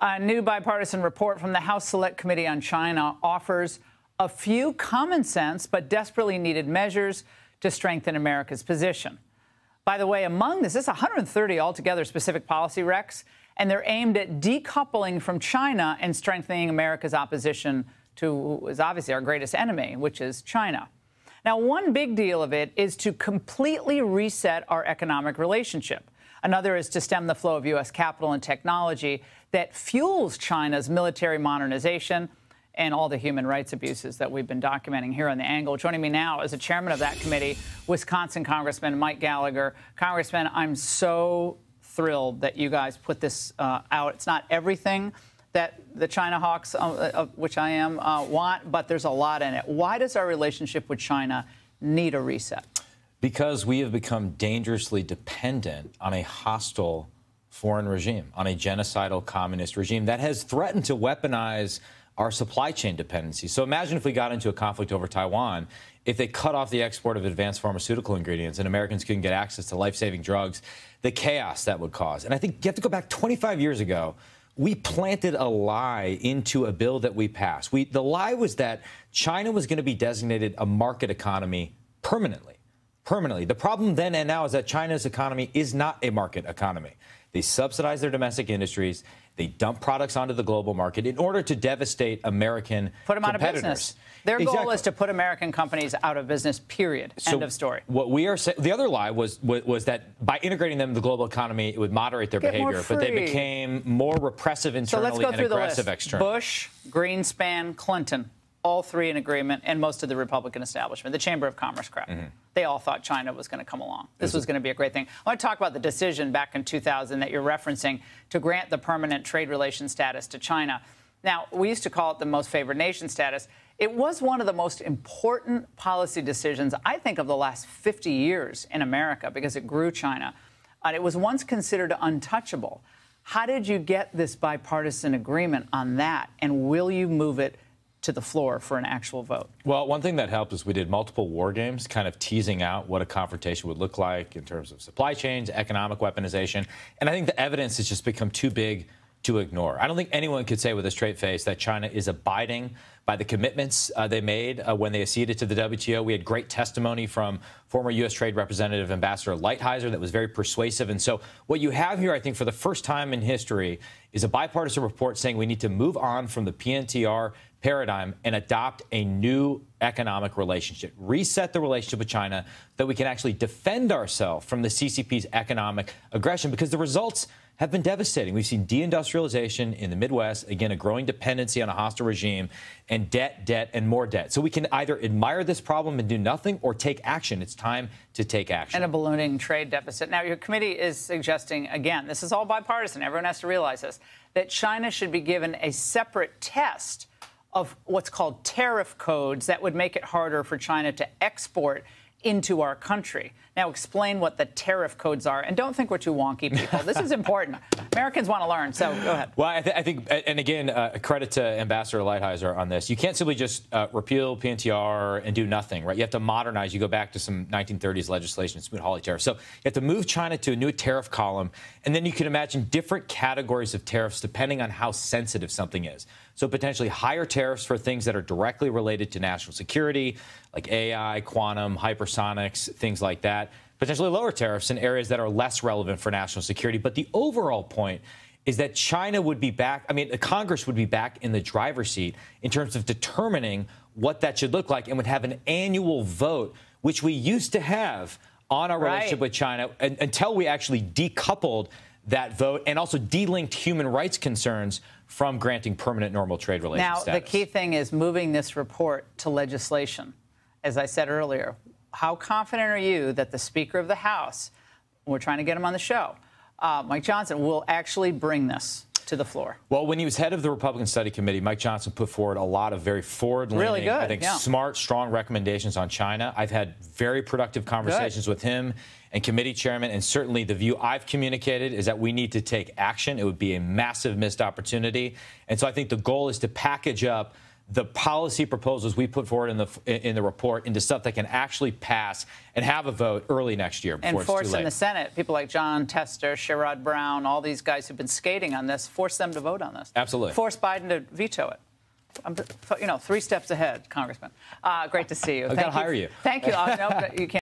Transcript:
A new bipartisan report from the House Select Committee on China offers a few common sense but desperately needed measures to strengthen America's position. By the way, among this, this is 130 altogether specific policy recs, and they're aimed at decoupling from China and strengthening America's opposition to is obviously our greatest enemy, which is China. Now, one big deal of it is to completely reset our economic relationship. Another is to stem the flow of U.S. capital and technology that fuels China's military modernization and all the human rights abuses that we've been documenting here on the angle. Joining me now is the chairman of that committee, Wisconsin Congressman Mike Gallagher. Congressman, I'm so thrilled that you guys put this uh, out. It's not everything that the China hawks, uh, uh, which I am, uh, want, but there's a lot in it. Why does our relationship with China need a reset? Because we have become dangerously dependent on a hostile foreign regime, on a genocidal communist regime that has threatened to weaponize our supply chain dependency. So imagine if we got into a conflict over Taiwan, if they cut off the export of advanced pharmaceutical ingredients and Americans couldn't get access to life saving drugs, the chaos that would cause. And I think you have to go back 25 years ago. We planted a lie into a bill that we passed. We, the lie was that China was going to be designated a market economy permanently. Permanently. The problem then and now is that China's economy is not a market economy. They subsidize their domestic industries. They dump products onto the global market in order to devastate American put them out of business. Their exactly. goal is to put American companies out of business. Period. So End of story. What we are the other lie was, was, was that by integrating them in the global economy, it would moderate their Get behavior, but they became more repressive internally so let's go and through aggressive the list. externally. Bush, Greenspan, Clinton all three in agreement, and most of the Republican establishment, the Chamber of Commerce crowd. Mm-hmm. They all thought China was going to come along. This was going to be a great thing. I want to talk about the decision back in 2000 that you're referencing to grant the permanent trade relation status to China. Now, we used to call it the most favored nation status. It was one of the most important policy decisions, I think, of the last 50 years in America because it grew China. And it was once considered untouchable. How did you get this bipartisan agreement on that? And will you move it to the floor for an actual vote? Well, one thing that helped is we did multiple war games, kind of teasing out what a confrontation would look like in terms of supply chains, economic weaponization. And I think the evidence has just become too big to ignore. I don't think anyone could say with a straight face that China is abiding by the commitments uh, they made uh, when they acceded to the WTO. We had great testimony from former U.S. Trade Representative Ambassador Lighthizer that was very persuasive. And so, what you have here, I think, for the first time in history, is a bipartisan report saying we need to move on from the PNTR paradigm and adopt a new economic relationship, reset the relationship with China, that we can actually defend ourselves from the CCP's economic aggression because the results have been devastating. We've seen deindustrialization in the Midwest, again, a growing dependency on a hostile regime, and debt, debt, and more debt. So we can either admire this problem and do nothing or take action. It's time to take action. And a ballooning trade deficit. Now, your committee is suggesting, again, this is all bipartisan, everyone has to realize this, that China should be given a separate test of what's called tariff codes that would make it harder for China to export into our country. Now, explain what the tariff codes are, and don't think we're too wonky, people. This is important. Americans want to learn, so go ahead. Well, I, th- I think, and again, uh, credit to Ambassador Lighthizer on this. You can't simply just uh, repeal PNTR and do nothing, right? You have to modernize. You go back to some 1930s legislation, Smoot-Hawley tariff. So you have to move China to a new tariff column, and then you can imagine different categories of tariffs depending on how sensitive something is. So potentially higher tariffs for things that are directly related to national security, like AI, quantum, hypersonics, things like that. Potentially lower tariffs in areas that are less relevant for national security. But the overall point is that China would be back, I mean, the Congress would be back in the driver's seat in terms of determining what that should look like and would have an annual vote, which we used to have on our relationship with China until we actually decoupled that vote and also delinked human rights concerns from granting permanent normal trade relations. Now, status. the key thing is moving this report to legislation. As I said earlier, how confident are you that the Speaker of the House, we're trying to get him on the show, uh, Mike Johnson, will actually bring this to the floor? Well, when he was head of the Republican Study Committee, Mike Johnson put forward a lot of very forward-leaning, really good, I think, yeah. smart, strong recommendations on China. I've had very productive conversations good. with him and committee chairman, and certainly the view I've communicated is that we need to take action. It would be a massive missed opportunity, and so I think the goal is to package up the policy proposals we put forward in the in the report into stuff that can actually pass and have a vote early next year before and it's force in the Senate people like Jon Tester, Sherrod Brown, all these guys who've been skating on this, force them to vote on this. Absolutely. Force Biden to veto it. I'm, you know, three steps ahead, Congressman. Uh, great to see you. I've Thank got to hire you. Thank you. Uh, no, you can't.